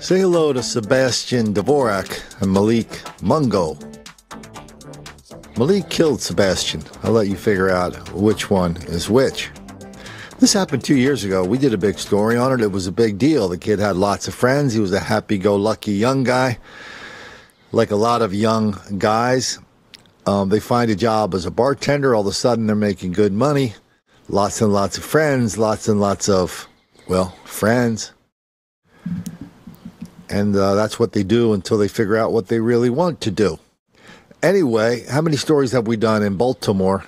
Say hello to Sebastian Dvorak and Malik Mungo. Malik killed Sebastian. I'll let you figure out which one is which. This happened two years ago. We did a big story on it. It was a big deal. The kid had lots of friends. He was a happy go lucky young guy. Like a lot of young guys, um, they find a job as a bartender. All of a sudden, they're making good money. Lots and lots of friends, lots and lots of, well, friends. And uh, that's what they do until they figure out what they really want to do. Anyway, how many stories have we done in Baltimore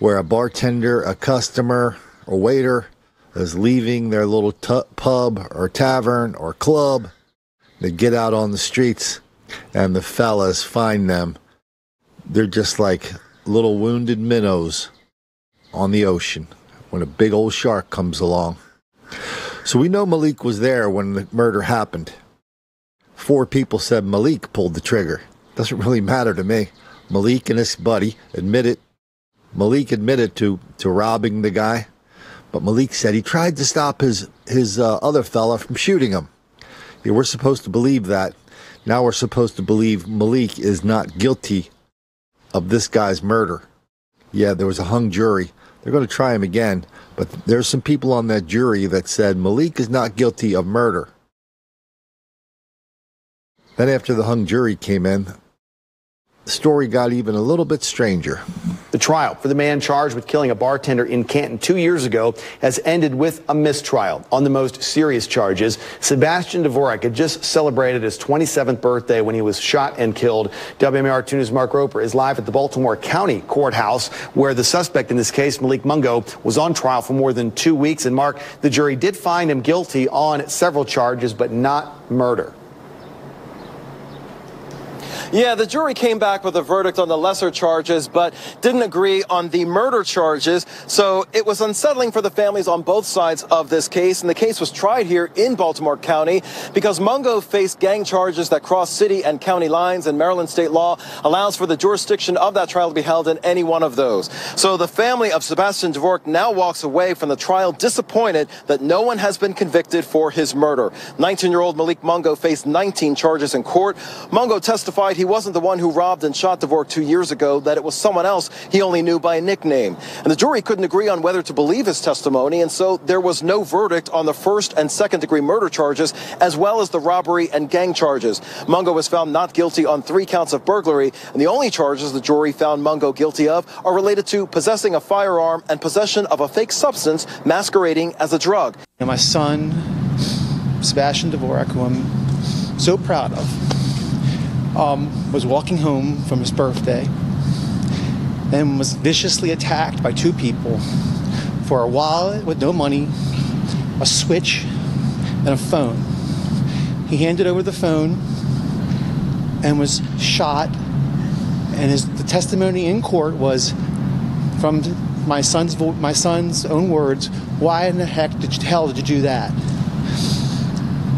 where a bartender, a customer, or waiter is leaving their little t- pub or tavern or club? They get out on the streets and the fellas find them. They're just like little wounded minnows on the ocean when a big old shark comes along. So we know Malik was there when the murder happened. Four people said Malik pulled the trigger. Doesn't really matter to me. Malik and his buddy admitted Malik admitted to to robbing the guy, but Malik said he tried to stop his his uh, other fella from shooting him. Yeah, we're supposed to believe that. Now we're supposed to believe Malik is not guilty of this guy's murder. Yeah, there was a hung jury. They're going to try him again, but there's some people on that jury that said Malik is not guilty of murder. Then, after the hung jury came in, the story got even a little bit stranger. The trial for the man charged with killing a bartender in Canton two years ago has ended with a mistrial on the most serious charges. Sebastian Dvorak had just celebrated his 27th birthday when he was shot and killed. WMAR 2 News' Mark Roper is live at the Baltimore County Courthouse, where the suspect in this case, Malik Mungo, was on trial for more than two weeks. And Mark, the jury did find him guilty on several charges, but not murder. Yeah, the jury came back with a verdict on the lesser charges, but didn't agree on the murder charges. So it was unsettling for the families on both sides of this case. And the case was tried here in Baltimore County because Mungo faced gang charges that cross city and county lines, and Maryland state law allows for the jurisdiction of that trial to be held in any one of those. So the family of Sebastian Dvorak now walks away from the trial disappointed that no one has been convicted for his murder. 19 year old Malik Mungo faced 19 charges in court. Mungo testified he wasn't the one who robbed and shot Dvorak two years ago, that it was someone else he only knew by a nickname. And the jury couldn't agree on whether to believe his testimony, and so there was no verdict on the first and second degree murder charges, as well as the robbery and gang charges. Mungo was found not guilty on three counts of burglary, and the only charges the jury found Mungo guilty of are related to possessing a firearm and possession of a fake substance masquerading as a drug. And my son, Sebastian Dvorak, who I'm so proud of, um, was walking home from his birthday and was viciously attacked by two people for a wallet with no money, a switch, and a phone. He handed over the phone and was shot. And his, the testimony in court was from my son's vo- my son's own words. Why in the heck did you, hell did you do that?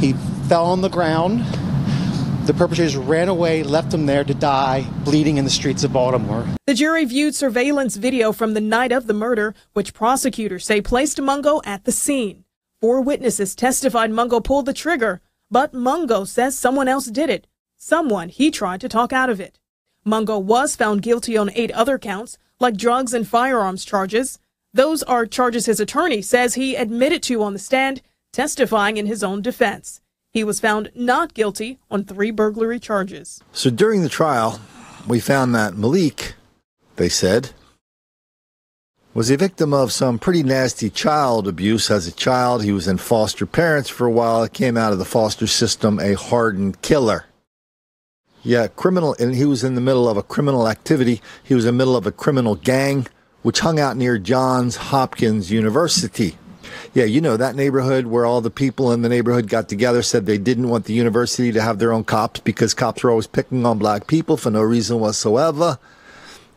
He fell on the ground the perpetrators ran away, left him there to die, bleeding in the streets of Baltimore. The jury viewed surveillance video from the night of the murder, which prosecutors say placed Mungo at the scene. Four witnesses testified Mungo pulled the trigger, but Mungo says someone else did it. Someone he tried to talk out of it. Mungo was found guilty on eight other counts, like drugs and firearms charges. Those are charges his attorney says he admitted to on the stand, testifying in his own defense. He was found not guilty on three burglary charges. So during the trial, we found that Malik, they said, was a victim of some pretty nasty child abuse as a child. He was in foster parents for a while, came out of the foster system a hardened killer. Yeah, criminal, and he was in the middle of a criminal activity. He was in the middle of a criminal gang which hung out near Johns Hopkins University. Yeah, you know, that neighborhood where all the people in the neighborhood got together said they didn't want the university to have their own cops because cops were always picking on black people for no reason whatsoever.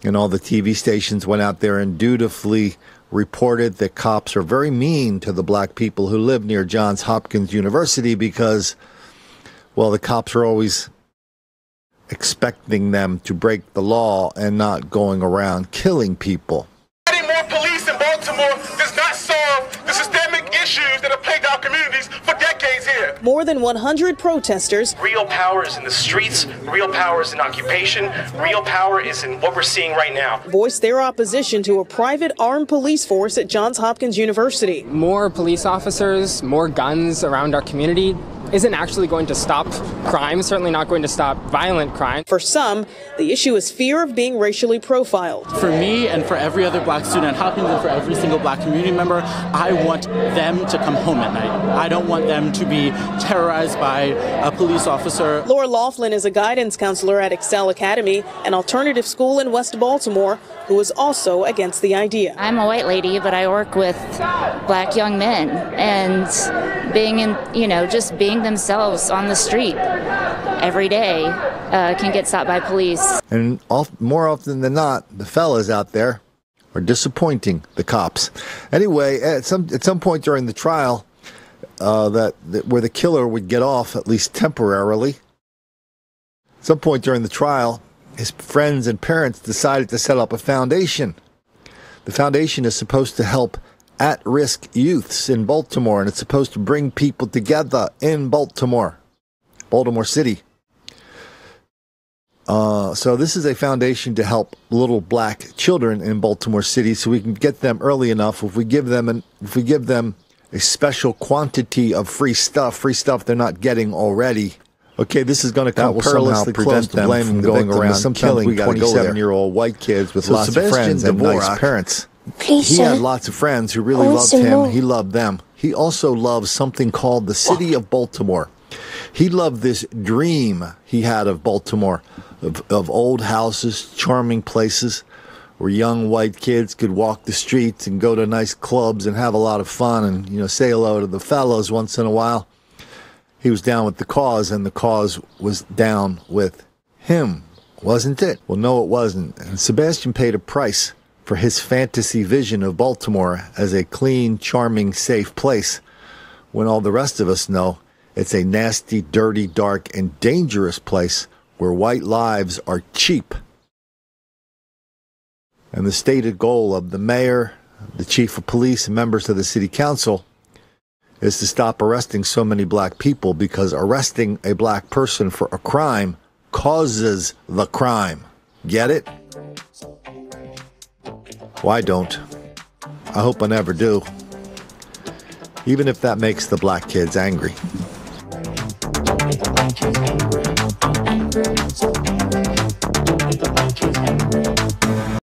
And all the TV stations went out there and dutifully reported that cops are very mean to the black people who live near Johns Hopkins University because, well, the cops are always expecting them to break the law and not going around killing people. That that have plagued our communities for decades here. More than 100 protesters. Real power is in the streets, real power is in occupation, real power is in what we're seeing right now. Voiced their opposition to a private armed police force at Johns Hopkins University. More police officers, more guns around our community isn't actually going to stop crime, certainly not going to stop violent crime. For some, the issue is fear of being racially profiled. For me and for every other black student at Hopkins and for every single black community member, I want them to come home at night. I don't want them to be terrorized by a police officer. Laura Laughlin is a guidance counselor at Excel Academy, an alternative school in West Baltimore, who is also against the idea. I'm a white lady, but I work with black young men and being in, you know, just being themselves on the street every day uh, can get stopped by police. And more often than not, the fellas out there are disappointing the cops. Anyway, at some at some point during the trial, uh, that, that where the killer would get off at least temporarily. At some point during the trial, his friends and parents decided to set up a foundation. The foundation is supposed to help at risk youths in Baltimore, and it's supposed to bring people together in Baltimore, Baltimore City. Uh, so this is a foundation to help little black children in Baltimore City, so we can get them early enough. If we give them an, if we give them a special quantity of free stuff, free stuff they're not getting already. Okay, this is going to come perilously close to blaming going around killing twenty-seven-year-old white kids with so lots Sebastian of friends and nice parents. Please, he had lots of friends who really oh, loved him. More. He loved them. He also loved something called the city of Baltimore. He loved this dream he had of Baltimore, of, of old houses, charming places where young white kids could walk the streets and go to nice clubs and have a lot of fun and you know say hello to the fellows once in a while. He was down with the cause, and the cause was down with him, wasn't it? Well, no, it wasn't. And Sebastian paid a price for his fantasy vision of Baltimore as a clean, charming, safe place, when all the rest of us know it's a nasty, dirty, dark, and dangerous place where white lives are cheap. And the stated goal of the mayor, the chief of police, and members of the city council is to stop arresting so many black people because arresting a black person for a crime causes the crime. Get it? Well, I don't. I hope I never do. Even if that makes the black kids angry.